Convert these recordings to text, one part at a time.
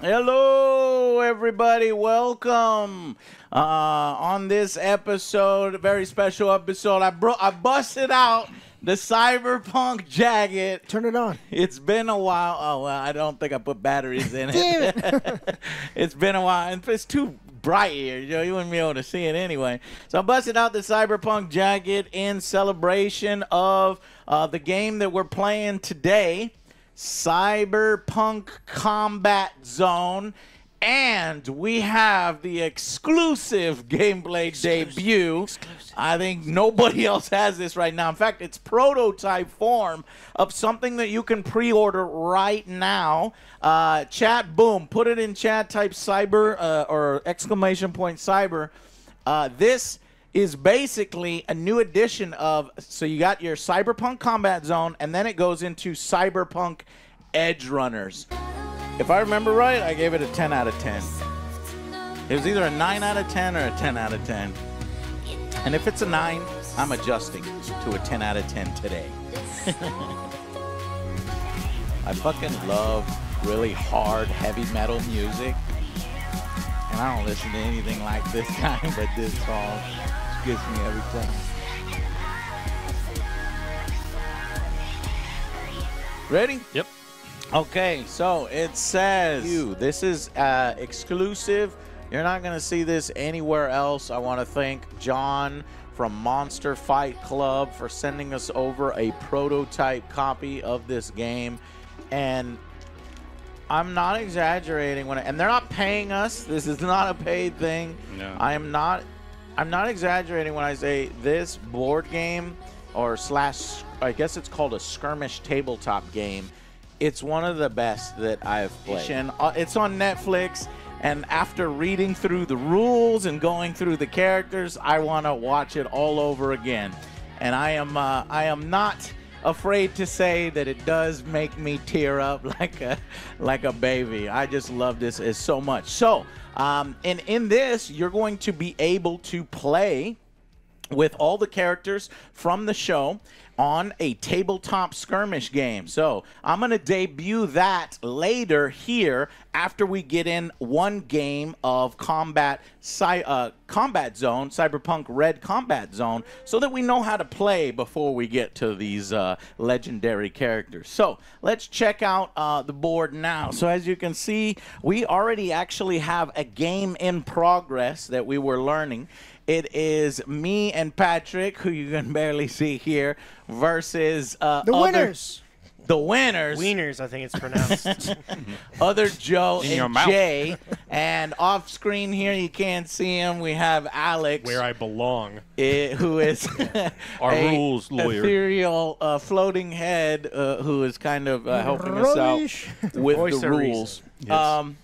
Hello, everybody. Welcome. Uh, on this episode, a very special episode, I bro- I busted out the Cyberpunk jacket. Turn it on. It's been a while. Oh well, I don't think I put batteries in it. Damn it's been a while, and it's too bright here. You know, you wouldn't be able to see it anyway. So I busted out the Cyberpunk jacket in celebration of uh, the game that we're playing today, Cyberpunk Combat Zone. And we have the exclusive gameplay debut. Exclusive. I think nobody else has this right now. In fact, it's prototype form of something that you can pre-order right now. Uh, chat, boom, put it in chat. Type cyber uh, or exclamation point cyber. Uh, this is basically a new edition of. So you got your Cyberpunk Combat Zone, and then it goes into Cyberpunk Edgerunners. If I remember right, I gave it a 10 out of 10. It was either a 9 out of 10 or a 10 out of 10. And if it's a 9, I'm adjusting to a 10 out of 10 today. I fucking love really hard, heavy metal music. And I don't listen to anything like this kind but this song gets me every time. Ready? Yep. Okay, so it says you. This is uh, exclusive. You're not going to see this anywhere else. I want to thank John from Monster Fight Club for sending us over a prototype copy of this game. And I'm not exaggerating when I, and they're not paying us. This is not a paid thing. No. I am not I'm not exaggerating when I say this board game or slash I guess it's called a skirmish tabletop game. It's one of the best that I've played. And, uh, It's on Netflix and after reading through the rules and going through the characters, I want to watch it all over again. And I am uh, I am not afraid to say that it does make me tear up like a like a baby. I just love this is so much. So, um, and in this, you're going to be able to play with all the characters from the show on a tabletop skirmish game. So I'm going to debut that later here after we get in one game of combat uh, combat zone, Cyberpunk Red Combat Zone, so that we know how to play before we get to these uh, legendary characters. So let's check out uh, the board now. So as you can see, we already actually have a game in progress that we were learning. It is me and Patrick, who you can barely see here, versus uh, The other- winners. The winners, Wieners, I think it's pronounced. other Joe In your and mouth. Jay, and off screen here you can't see him. We have Alex, Where I belong. eh, who is Our a rules lawyer. ethereal uh, floating head, uh, who is kind of uh, helping us out with Voice the rules. Yes. Um,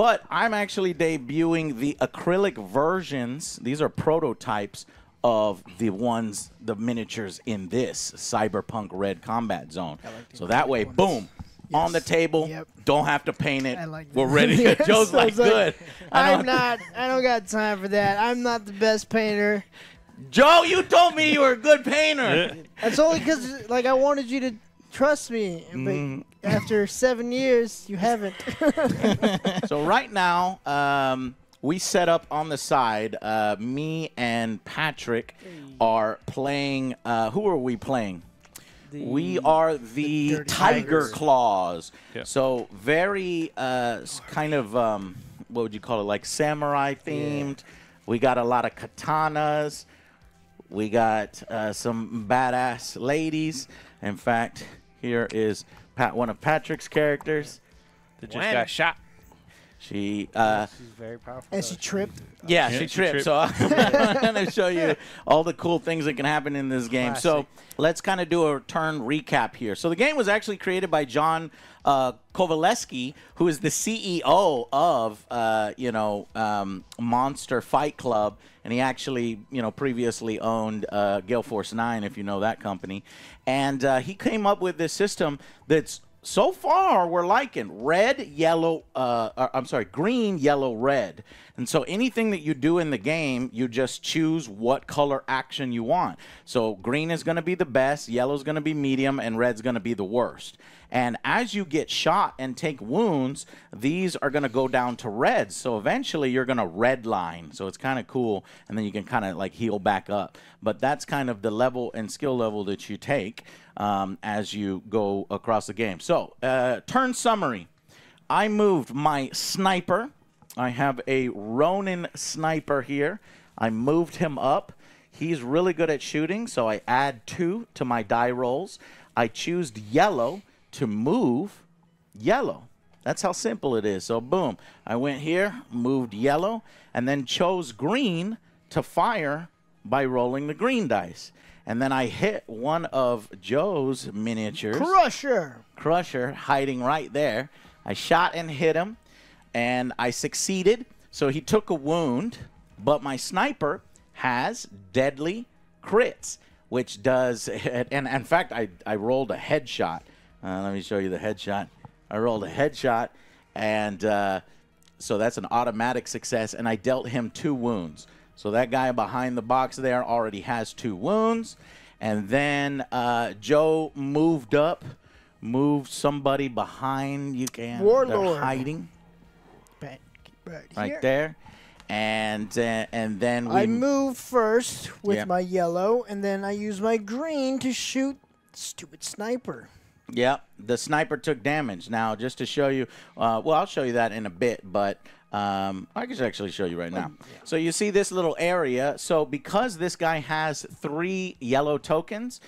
but I'm actually debuting the acrylic versions. These are prototypes of the ones, the miniatures in this Cyberpunk Red Combat Zone. so that way, boom, on the table. Yep. Don't have to paint it. Like We're ready. Yes, Joe's I like, like, good. I I'm don't- not. I don't got time for that. I'm not the best painter. Joe, you told me you were a good painter. That's only because, like, I wanted you to trust me. But Mm. after seven years, you haven't. so right now, um, we set up on the side. Uh, me and Patrick are playing. Uh, who are we playing? we are the, Dirty Tiger Tigers. Claws. Yeah. So very uh, kind of um, what would you call it? Like samurai themed. We got a lot of katanas. We got uh, some badass ladies. In fact, here is Pat, one of Patrick's characters. That just When? got shot. She uh, She's very powerful. and she tripped. Yeah, Yeah, she she tripped. tripped. So I'm going to show you all the cool things that can happen in this game. So let's kind of do a turn recap here. So the game was actually created by John uh, Kovaleski, who is the CEO of, uh, you know, um, Monster Fight Club. And he actually, you know, previously owned uh, Gale Force 9, if you know that company. And uh, he came up with this system that's so far we're liking red, yellow. Uh, uh, I'm sorry, green, yellow, red. And so anything that you do in the game, you just choose what color action you want. So green is going to be the best, yellow is going to be medium, and red's going to be the worst. And as you get shot and take wounds, these are going to go down to red. So eventually you're going to red line. So it's kind of cool. And then you can kind of like heal back up. But that's kind of the level and skill level that you take um, as you go across the game. So, uh, turn summary. I moved my sniper. I have a Ronin sniper here. I moved him up. He's really good at shooting, so I add two to my die rolls. I choose yellow to move yellow. That's how simple it is. So, boom, I went here, moved yellow, and then chose green to fire by rolling the green dice. And then I hit one of Joe's miniatures. Crusher. Crusher hiding right there. I shot and hit him, and I succeeded. So he took a wound, but my sniper has deadly crits, which does, and, and in fact, I, I rolled a headshot. Uh, let me show you the headshot. I rolled a headshot, and uh, so that's an automatic success, and I dealt him two wounds. So that guy behind the box there already has two wounds. And then uh, Joe moved up, moved somebody behind. You can. Warlord. They're hiding Back right there. And uh, and then we I move first with Yeah. my yellow, and then I use my green to shoot stupid sniper. Yep, the sniper took damage. Now, just to show you, uh, well, I'll show you that in a bit, but um, I can actually show you right now. So you see this little area. So because this guy has three yellow tokens,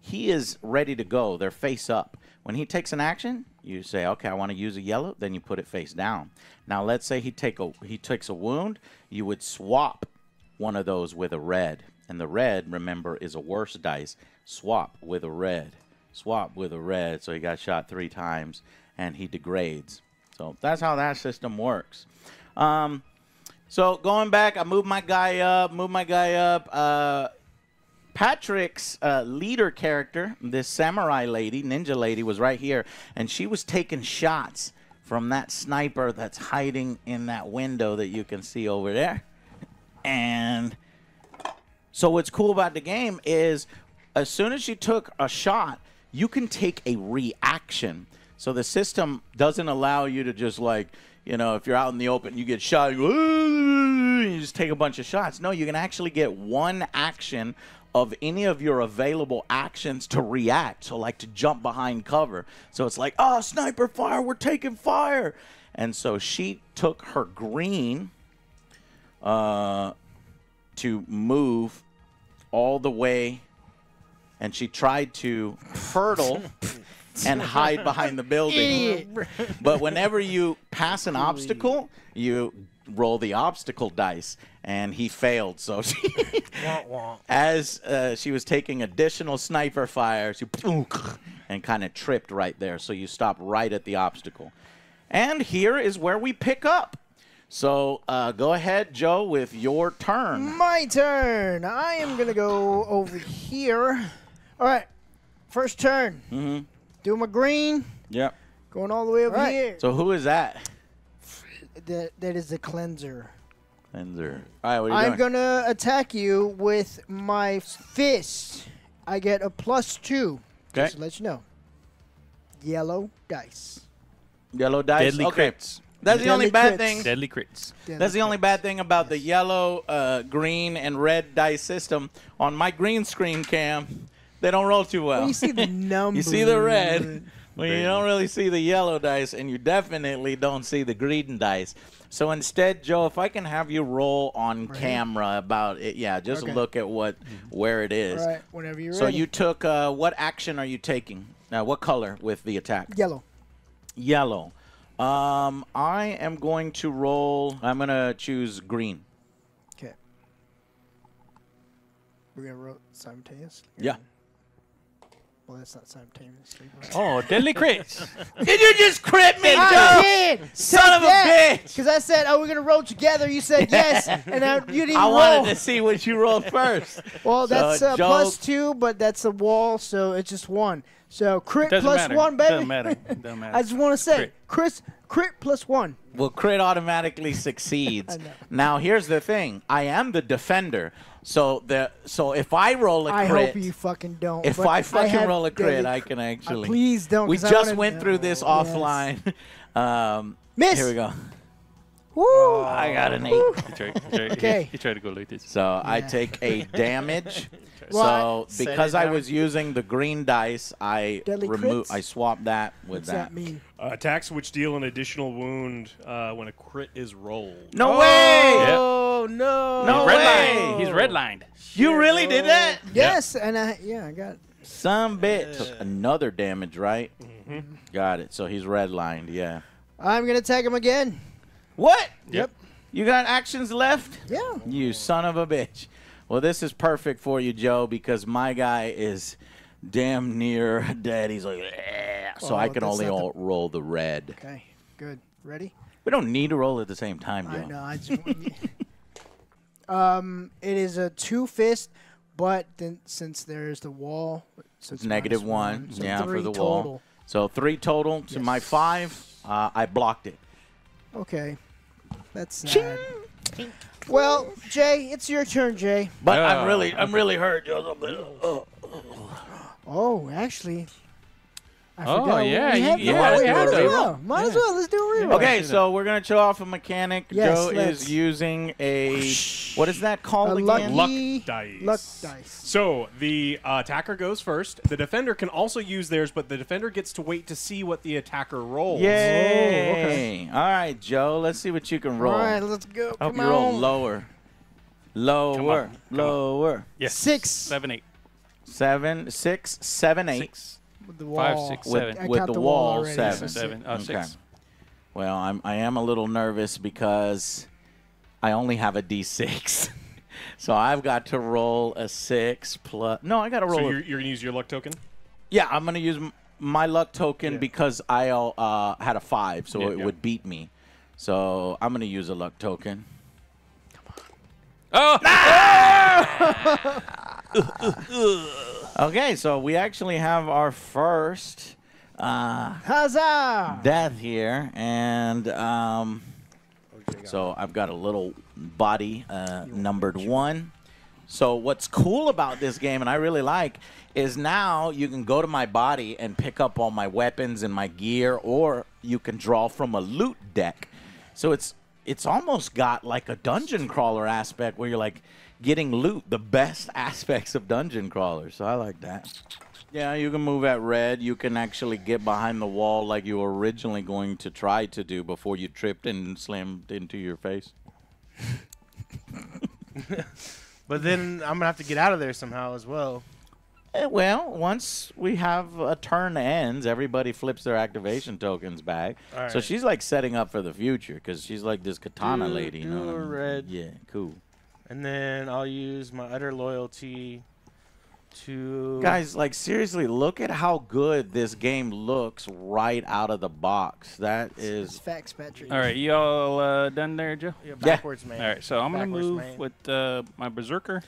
he is ready to go. They're face up. When he takes an action, you say, "Okay, I want to use a yellow." Then you put it face down. Now, let's say he take a he takes a wound. You would swap one of those with a red, and the red, remember, is a worse dice. Swap with a red swap with a red, so he got shot three times, and he degrades. So that's how that system works. Um, so going back, I moved my guy up, moved my guy up. Uh, Patrick's uh, leader character, this samurai lady, ninja lady, was right here, and she was taking shots from that sniper that's hiding in that window that you can see over there. And so what's cool about the game is as soon as you took a shot, you can take a reaction. So the system doesn't allow you to just like, you know, if you're out in the open, you get shot, you, go, you just take a bunch of shots. No, you can actually get one action of any of your available actions to react. So like to jump behind cover. So it's like, oh, sniper fire, we're taking fire. And so she took her green uh, to move all the way and she tried to hurdle and hide behind the building. But whenever you pass an obstacle, you roll the obstacle dice, and he failed. So she, Wah, wah. as uh, she was taking additional sniper fire, she and kind of tripped right there. So you stop right at the obstacle. And here is where we pick up. So uh, go ahead, Joe, with your turn. My turn. I am gonna go over here. All right. First turn. Mm-hmm. Do my green. Yep. Going all the way over Right. here. So who is that? That that is the cleanser. Cleanser. All right, what are you I'm doing? gonna attack you with my fist. I get a plus two. Okay. Just to let you know. Yellow dice. Yellow dice. Deadly okay. crits. That's the Deadly only bad crits. thing. Deadly crits. That's the only bad thing about the yellow, uh, green, and red dice system. On my green screen cam, they don't roll too well. Well, you see the number. You see the red, well, you don't really see the yellow dice, and you definitely don't see the green dice. So instead, Joe, if I can have you roll on camera about it, yeah, just Okay. look at what where it is. All right, whenever you're So ready. you took uh, what action are you taking? Uh, what color with the attack? yellow. Yellow. Um, I am going to roll. I'm gonna choose green. Okay. We're gonna roll simultaneously. Yeah. Well, that's not simultaneously. Oh, deadly crits. Did you just crit me, I Joe? did. Son of a bitch! Because I said, "Oh, we're gonna roll together." You said yes, and I, you didn't I roll. wanted to see what you rolled first. Well, So, that's uh, Joe- plus two, but that's a wall, so it's just one. So crit plus matter. one, baby. Doesn't matter. Doesn't matter. I just want to say, Crit. Chris, crit plus one. Well, crit automatically succeeds. Now here's the thing: I am the defender, so the so if I roll a crit, I hope you fucking don't. if I fucking have roll a crit, deadly I can actually. please don't, We 'cause I just wanna- went through this Yes. offline. Um, Miss. Here we go. Woo! I got an eight. He tried, he tried, Okay. he, he tried to go like this. So I take a damage. What? so because I down. was using the green dice, I Deadly remove. crits? I swapped that with What's that mean? Uh, attacks which deal an additional wound uh, when a crit is rolled. No way! Oh no! No Red way! line. He's redlined. You really did that? Yes, and I yeah I got. Some bit took another damage, right? Mm-hmm. Got it. So he's redlined. Yeah. I'm gonna tag him again. What? Yep. You got actions left? Yeah. You son of a bitch. Well, this is perfect for you, Joe, because my guy is damn near dead. He's like, "Eh," so Oh, I can only the- roll the red. Okay. Good. Ready? We don't need to roll at the same time, Joe. I know. I just. um, it is a two fist, but then since there's the wall, so It's negative minus one, so yeah, for the total. wall. So three total to my five. Uh, I blocked it. Okay, that's sad. Well, Jay, it's your turn, Jay. But Yeah. I'm oh, really, I'm really hurt. Oh oh, oh. oh, actually, I Oh, forgot. yeah, we you- have you the- we might as well. Might as well. Let's do a reroll. Okay, so we're gonna show off a mechanic. Yes, Joe let's. is using a what is that called A again? lucky Luck dice. Luck dice. So the uh, attacker goes first. The defender can also use theirs, but the defender gets to wait to see what the attacker rolls. Yay! Oh, okay. All right, Joe. Let's see what you can roll. All right, let's go. I hope Come you roll on. lower. Lower. On. Lower. Yes. Six. Seven, eight, Seven, six, seven, eight. six. With the Five, wall. six, With, seven. I with count the, the wall wall, already, seven. so Seven. Uh, Okay. six. Well, I'm I am a little nervous because I only have a D6. so I've got to roll a six plus. No, I got to roll. So you're, you're gonna use your luck token. Yeah, I'm gonna use my luck token Yeah. because I uh, had a five, so Yeah, it yeah. would beat me. So I'm gonna use a luck token. Come on. Oh! Okay, so we actually have our first uh, Huzzah! death here, and um, so I've got a little body uh, numbered one. So what's cool about this game, and I really like, is now you can go to my body and pick up all my weapons and my gear, or you can draw from a loot deck. So it's it's almost got like a dungeon crawler aspect where you're like getting loot, the best aspects of dungeon crawlers. So I like that. Yeah, you can move at red. You can actually get behind the wall like you were originally going to try to do before you tripped and slammed into your face. But then I'm gonna have to get out of there somehow as well. Eh, well, once we have a turn ends, everybody flips their activation tokens back. All So she's like setting up for the future because she's like this katana Do- lady. You know do what I a mean? red. Yeah, cool. And then I'll use my utter loyalty to Guys, like seriously, look at how good this game looks right out of the box. that is it's facts patrick all right you all uh, done there, Joe? Yeah, backwards man. All right, so I'm gonna move man. with uh, my berserker.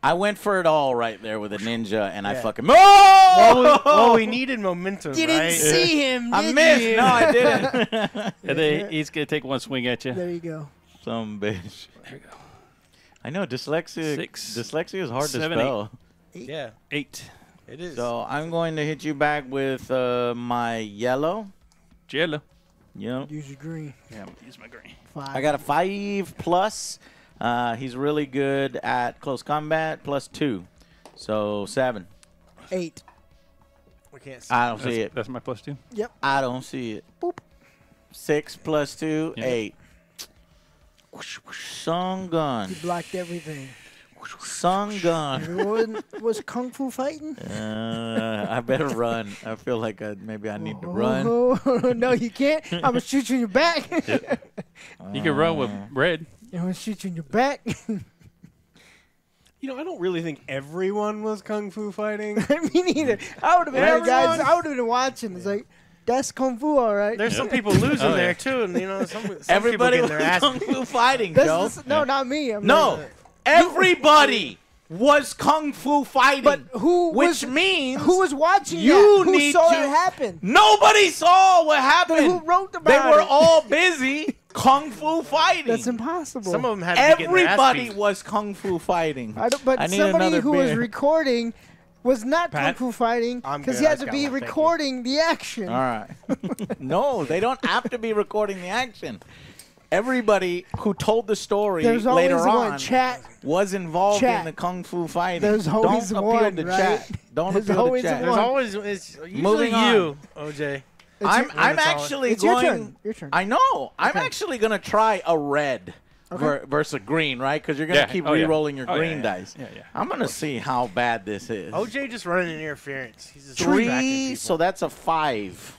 I went for it all right there with a ninja, and I Yeah. fucking. Well, we, Oh! well, we needed momentum, You didn't see him, I missed. you? No, I didn't. And then he's gonna take one swing at you. There you go. Some bitch. There you go. I know dyslexia. Six, dyslexia is hard seven, to spell. yeah, Eight. it is. So I'm going to hit you back with uh, my yellow. Yellow. You know, Use your green. Yeah, use my green. Five. I got a five plus. Uh, he's really good at close combat. Plus two, so seven. eight. we can't see. I don't That's, see it. that's my plus two. Yep. I don't see it. Boop. Six plus two, Yeah. eight. Whoosh, whoosh, Sun gun. You blocked everything. Sun gun. It wasn't- was kung fu fighting? Uh, I better run. I feel like I, maybe I need to run. Oh, no, you can't. I'm gonna shoot you in your back. You can run with Uh, red. I'm gonna shoot you in your back. You know, I don't really think everyone was kung fu fighting. Me neither. I would have been, hey, guys. I would have been watching. It's like that's kung fu, all right. There's some people losing Oh, yeah. there too, and you know some, some Everybody people was getting their ass kung fu fighting, That's Joe. the- no, not me. I'm No, like, everybody. was kung fu fighting. But who which was- means Who was watching You that? Who need saw to- it happen? nobody saw what happened. who wrote about They were it? all busy kung fu fighting. That's impossible. Some of them had to be getting their ass Everybody beat. was kung fu fighting. I don't, but I need somebody another who was beer. recording was not Pat? kung fu fighting because he I had to be one. Recording the action. All right. no, they don't have to be recording the action. Everybody who told the story There's always later one on chat. was involved Chat. in the kung fu fighting. There's always don't appeal one, to right? chat. Don't There's appeal always to chat. There's one. always it's usually Moving on. you, OJ. It's I'm your- I'm That's actually It's your going. turn. Your turn. I know. I'm Okay. actually gonna try a red ver- versus green, right? Because you're gonna Yeah. keep Oh, re-rolling your Oh, green yeah. dice. Yeah, yeah. I'm gonna see how bad this is. OJ just running an interference. He's just Three, so that's a five.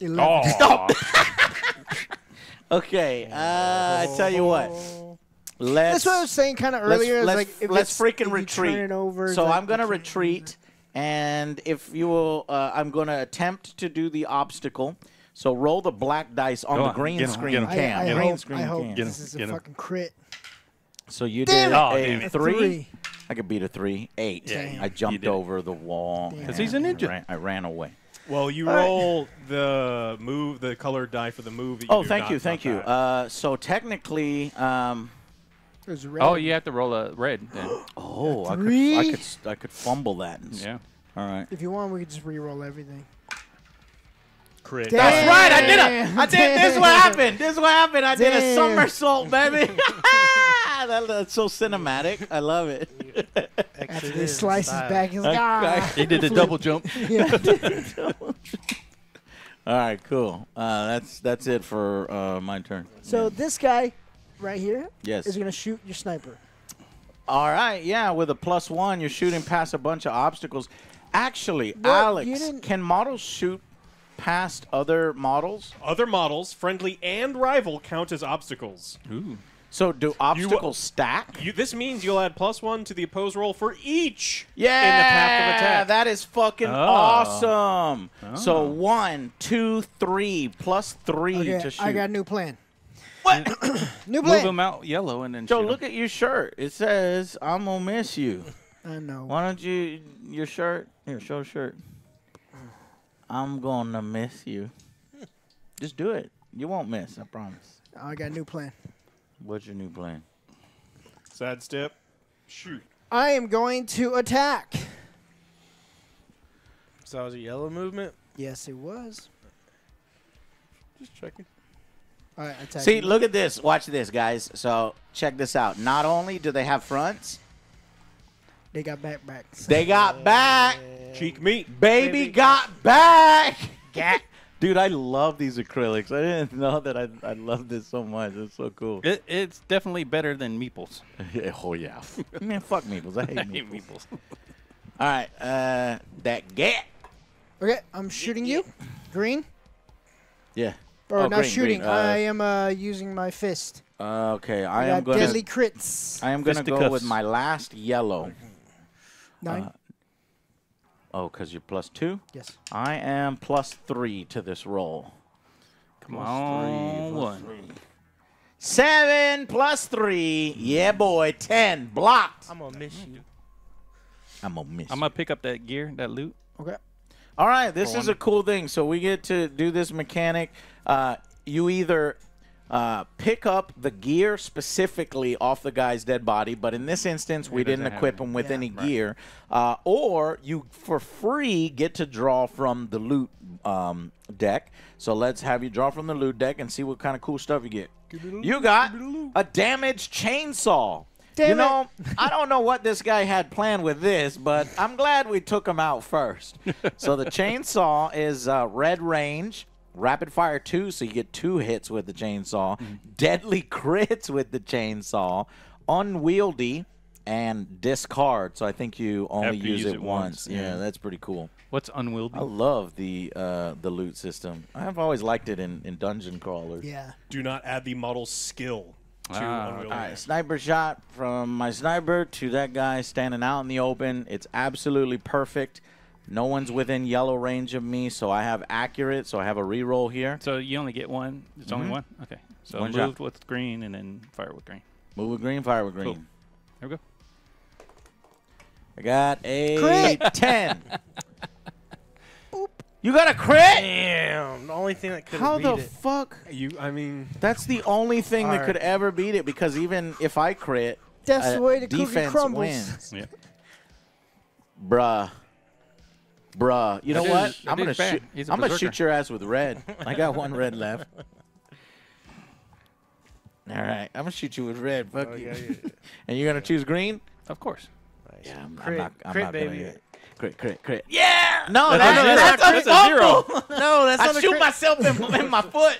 Eleven. Oh, Okay, uh, I tell you what. Let's That's what I was saying kind of let's- earlier. let's- like if let's freaking if retreat. Over, So I'm gonna you can't- retreat, and if you will, uh, I'm gonna attempt to do the obstacle. So roll the black dice on Go the green get 'em, screen get 'em. I, cam. I green hope, screen I hope cam. This is a get 'em. fucking crit. So you Damn did it. Oh, a damn it. three. I could beat a three. Eight. Damn. I jumped over the wall. Damn. 'Cause he's a and ninja. I ran, I ran away. Well, you All right. roll the move, the colored die for the move. That you Oh, thank not- you, thank you. Uh, so technically, um, It red. oh, you have to roll a red. Then. oh, I could, I could, s- I could fumble that. and Yeah. All right. If you want, we could just re-roll everything. Crit. Damn. That's right. I did a. I did. This is what happened. This is what happened. I did a somersault, baby. That- that's so cinematic. I love it. After they slice his back, he's like, I- ah. He did the double jump. yeah. All right, cool. Uh, that's that's it for uh, my turn. So Yeah. this guy right here yes. is gonna shoot your sniper. All right, yeah. With a plus one, you're shooting past a bunch of obstacles. Actually, But Alex, can models shoot past other models? Other models, friendly and rival, count as obstacles. Ooh. So do obstacles stack? You, this means you'll add plus one to the opposed roll for each Yeah, in the path of attack. that is fucking Oh. awesome. So oh. one, two, three, plus three Okay, to shoot. I got a new plan. what? New plan. Move them out yellow and then Joe, shoot 'em. look at your shirt. It says, "I'm gonna miss you." I know. Why don't you your shirt? Here, show the shirt. I'm gonna miss you. Just do it. You won't miss. I promise. I got a new plan. What's your new plan? Sad step. Shoot. I am going to attack. So that was a yellow movement. Yes, it was. Just checking. All right, attack. See, you. look at this. Watch this, guys. So check this out. Not only do they have fronts, They got back back. they got back. Cheek meat. Baby, Baby. got back. Dude, I love these acrylics. I didn't know that I I love this so much. It's so cool. It, it's definitely better than meeples. oh yeah. Man, fuck meeples. I hate I hate meeples. meeples. All right, uh, that get. Okay, I'm shooting you. Green. Yeah. Or Oh, not green, shooting. green, uh, I am uh, using my fist. Uh, okay, I, I, am got gonna. deadly crits. I am gonna go with my last yellow. Nine. uh, Oh, because you're plus two. yes. I am plus three to this roll. Come Plus on, three, plus one. three. Seven plus three. Yeah, boy. Ten. Blocked. I'm gonna miss you. I'm gonna miss. I'm gonna pick up that gear, that loot. Okay. All right, this For is one. a cool thing. So we get to do this mechanic. Uh, you either uh, pick up the gear specifically off the guy's dead body, but in this instance, we didn't equip him with Yeah. any Right. gear. Uh, or you, for free, get to draw from the loot um, deck. So let's have you draw from the loot deck and see what kind of cool stuff you get. You got a damaged chainsaw. Damn you know, I don't know what this guy had planned with this, but I'm glad we took him out first. so the chainsaw is uh, red range, rapid fire two, so you get two hits with the chainsaw, Mm-hmm. deadly crits with the chainsaw, unwieldy, and discard. So I think you only use, use it, it once. once, Yeah, yeah. that's pretty cool. What's unwieldy? I love the uh, the loot system. I've always liked it in, in dungeon crawlers. Yeah. Do not add the model skill to Ah, unwieldy. All right, sniper shot from my sniper to that guy standing out in the open. It's absolutely perfect. No one's within yellow range of me, so I have accurate. So I have a reroll here. So you only get one. It's Mhm. only one. Okay. So One move shot. with green and then fire with green. Move with green, fire with green. Cool. There we go. I got a Crit. 10. You got a crit? Damn. The only thing that could How beat the it. fuck? You, I mean, That's the only thing that Alright. could ever beat it because even if I crit, That's uh, the way the cookie defense crumbles. wins. Yeah. Bruh. Bruh. You know That what? is- that I'm gonna shoot. He's a I'm gonna shoot your ass with red. I got one red left. All right, I'm gonna shoot you with red. Fuck Oh, you. yeah, yeah. And you're gonna choose green? Of course. Nice. Yeah, I'm, I'm not. I'm crit, not gonna it. Crit, crit, crit. Yeah. No, That's that's, a- that's, that's a, a- that's a zero. fumble. No, that's I not a shoot crit. myself in, in my foot.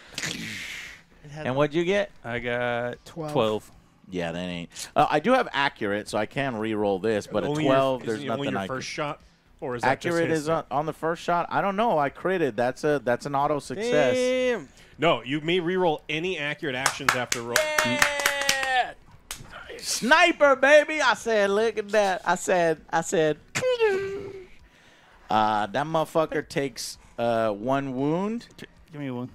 And what'd you get? I got Twelve. 12. Yeah, that ain't. Uh, I do have accurate, so I can re-roll this. But only a 12, Your, there's nothing only your I can. first shot, or is that Accurate just is on, on the first shot. I don't know. I critted. That's a that's an auto success. Damn. No, you may reroll any accurate actions after roll. Yeah. Sniper, baby! I said, look at that. I said, I said. Uh, that motherfucker takes uh, one wound Give me one.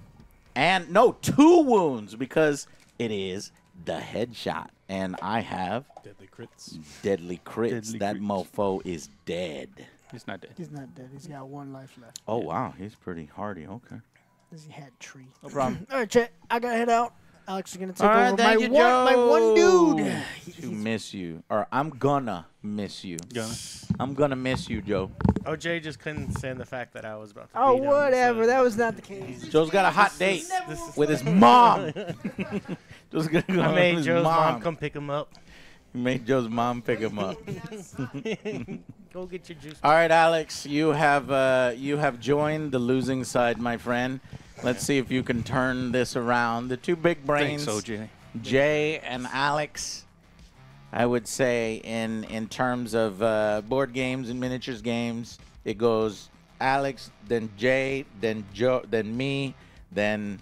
and no two wounds because it is the headshot, and I have Deadly crits. deadly crits. Deadly that crits. mofo is dead. He's not dead. He's not dead. He's got one life left. Oh wow, he's pretty hardy. Okay. He had tree. No problem. All right, Chet. I gotta head out. Alex is gonna take All right, over thank my you, one, my one dude. To miss you, or I'm gonna miss you. Gonna. I'm gonna miss you, Joe. OJ just couldn't stand the fact that I was about to Oh, beat him, whatever. so- That was not the case. Joe's got a hot date This is- with his mom. Joe's gonna go I made Joe's mom. mom. come pick him up. You made Joe's mom pick him up. Go get your juice. All right, Alex, you have uh, you have joined the losing side, my friend. Let's see if you can turn this around. The two big brains, Thanks, OJ. Jay and Alex. I would say in in terms of uh, board games and miniatures games, it goes Alex, then Jay, then Joe, then me, then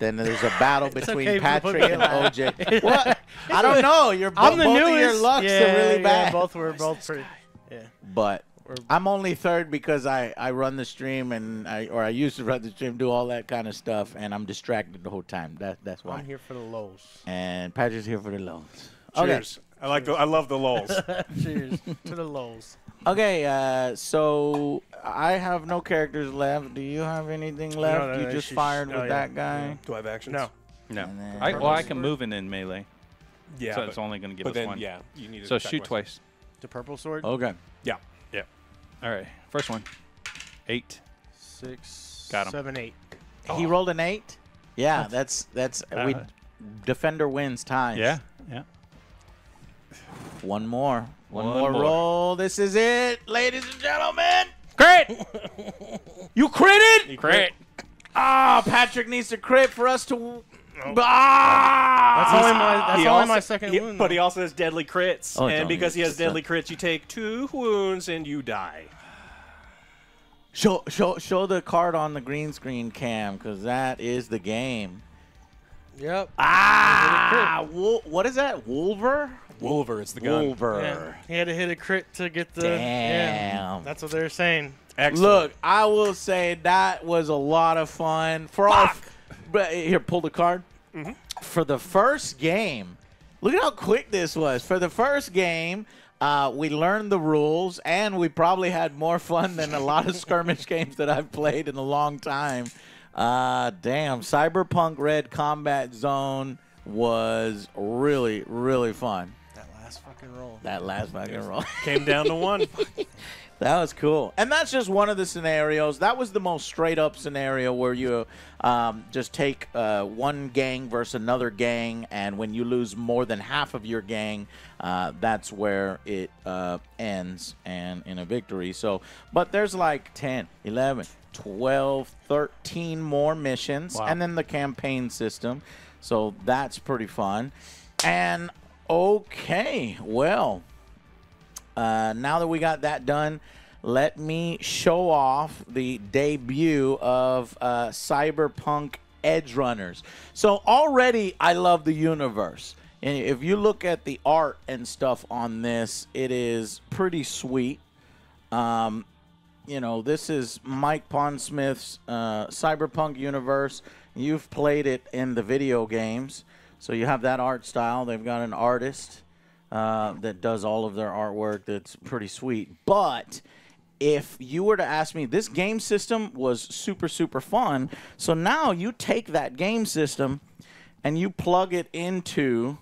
then there's a battle between okay, Patrick and OJ. what? I don't know. You're bo- I'm the both of newest. your lucks yeah, are really yeah, bad. both were both pretty. Yeah. But I'm only third because I, I run the stream and I or I used to run the stream, do all that kind of stuff, and I'm distracted the whole time. That that's why. I'm here for the lows. And Patrick's here for the lows. Cheers. I like the. I love the lulls. Cheers to the lows. Okay, uh, so I have no characters left. Do you have anything left? no, you no, just she's- fired oh, with yeah, that guy. Do I have actions? No. No. I, well, I can move in, in melee. Yeah. so but, it's only going to give us then, one. yeah, you need So attack shoot twice. The purple sword. Okay. Yeah. Yeah. All right. First one. Eight. Six. Got him. Seven, eight. He rolled an eight. Yeah, that's that's we Uh, defender wins ties. Yeah. Yeah. One more. One, One more, more. roll. This is it, ladies and gentlemen. Crit! you critted? Crit. Ah, Patrick needs to crit for us to. That's Ah! only my. That's only also- my second he- wound. But though. he also has deadly crits, Oh, and because he has it's a- deadly crits, you take two wounds and you die. Show, show, show the card on the green screen cam, because that is the game. Yep. Ah! What is that? Wolver? Wolver, it's the gun. Wolver. Yeah. He had to hit a crit to get the. Damn. Yeah. That's what they're saying. Excellent. Look, I will say that was a lot of fun for all. But here, pull the card. For the first game, look at how quick this was. For the first game, uh, we learned the rules, and we probably had more fun than a lot of skirmish games that I've played in a long time. Uh, damn, Cyberpunk Red Combat Zone was really, really fun. That last fucking roll. That last fucking roll. came down to one. That was cool. And that's just one of the scenarios. That was the most straight up scenario where you um, just take uh, one gang versus another gang, and when you lose more than half of your gang, uh, that's where it uh, ends and in a victory. So, but there's like 10, 11, 12, 13 more missions, Wow. and then the campaign system. So that's pretty fun. And okay, well, uh, now that we got that done, let me show off the debut of uh, Cyberpunk Edgerunners. So already, I love the universe. And if you look at the art and stuff on this, it is pretty sweet. Um, you know, this is Mike Pondsmith's uh, Cyberpunk universe. You've played it in the video games, so you have that art style. They've got an artist uh, that does all of their artwork. That's pretty sweet. But if you were to ask me, this game system was super super fun. So now you take that game system and you plug it into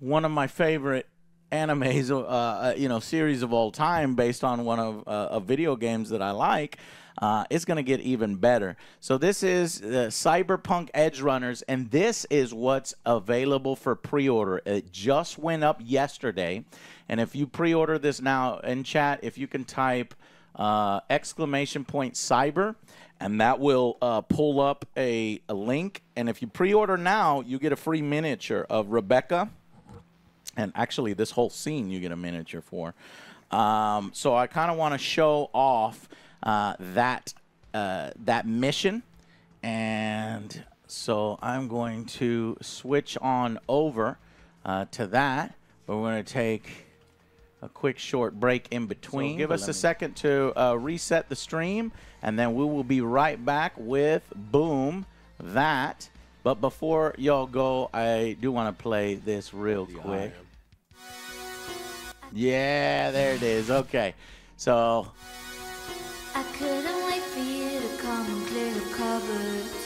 one of my favorite animes, uh, uh, you know, series of all time, based on one of uh, video games that I like. Uh, it's going to get even better. So this is the Cyberpunk Edgerunners, and this is what's available for pre-order. It just went up yesterday, and if you pre-order this now in chat, if you can type uh, exclamation point cyber and that will uh, pull up a, a link and if you pre-order now you get a free miniature of rebecca and actually this whole scene you get a miniature for um, so i kind of want to show off uh, that uh, that mission and so i'm going to switch on over uh, to that we're going to take a quick short break in between. give us a second to uh, reset the stream, and then we will be right back with Boom That. But before y'all go, I do want to play this real quick. Yeah, there it is. Okay. So I couldn't wait for you to come and clear the cupboards.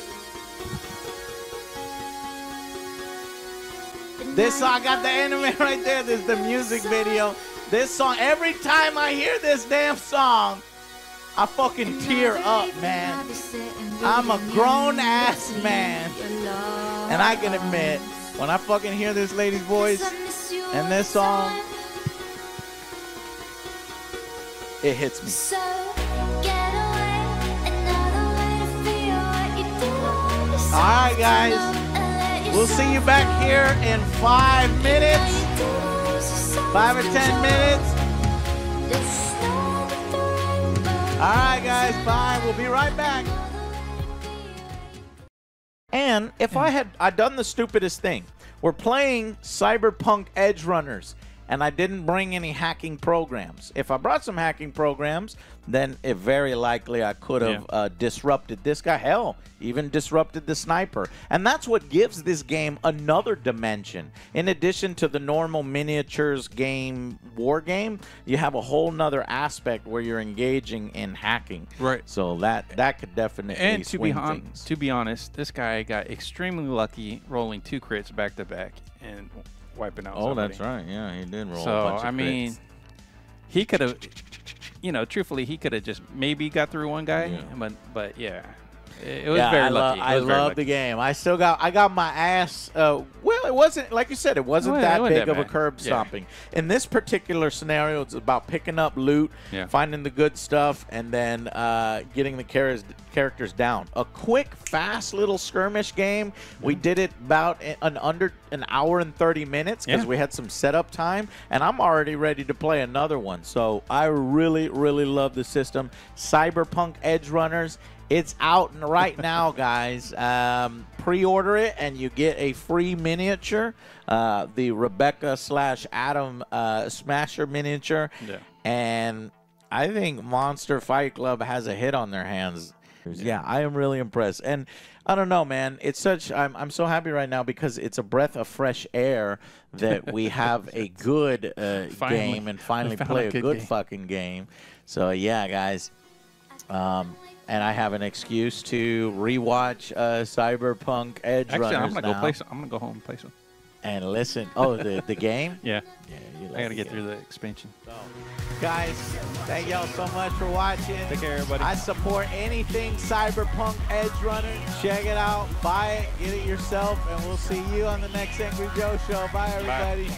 But this song, I got the anime right there. This is the music video. This song, every time I hear this damn song, I fucking tear up, man. I'm a grown ass man. And I can admit, when I fucking hear this lady's voice and this song, it hits me. So get away, another way to feel what you do. Decide All right, guys. know and let We'll see you back here in five minutes, you do lose yourself five or ten minutes. All right, guys, bye. We'll be right back. And if I had I done the stupidest thing, we're playing Cyberpunk Edgerunners, and I didn't bring any hacking programs. If I brought some hacking programs, then it very likely I could have Yeah. uh, disrupted this guy. Hell, even disrupted the sniper. And that's what gives this game another dimension. In addition to the normal miniatures game war game, you have a whole nother aspect where you're engaging in hacking. Right. So that that could definitely And to be things. to be honest, this guy got extremely lucky rolling two crits back to back and wiping out. Oh, somebody. that's right. Yeah, he did roll a So bunch of I mean, crits. he could have, you know, truthfully, he could have just maybe got through one guy, Yeah. but but yeah, it, was yeah, very I lucky. Love, I love the game. I still got I got my ass. Uh, well, it wasn't like you said. It wasn't that it wasn't big that of a curb Yeah. stomping. In this particular scenario, it's about picking up loot, Yeah. finding the good stuff, and then uh, getting the char- characters down. A quick, fast little skirmish game. We did it about an under an hour and thirty minutes because we had some setup time, and I'm already ready to play another one. So I really, really love the system. Cyberpunk Edgerunners. It's out right now, guys. Um, pre-order it, and you get a free miniature, uh, the Rebecca slash Adam uh, Smasher miniature. Yeah. And I think Monster Fight Club has a hit on their hands. Yeah, I am really impressed. And I don't know, man. It's such I'm I'm so happy right now because it's a breath of fresh air that we have a good uh, Finally. game and finally play a a good good fucking game. So yeah, guys. Um, and I have an excuse to rewatch uh, Cyberpunk Edge Actually, Runners I'm gonna now go play. Some, I'm gonna go home and play some. and listen. Oh, the the game. Yeah, Yeah, you I gotta get game. through the expansion. So, Guys, thank y'all so much for watching. Take care, everybody. I support anything Cyberpunk Edge Runner. Check it out, buy it, get it yourself, and we'll see you on the next Angry Joe show. Bye, everybody.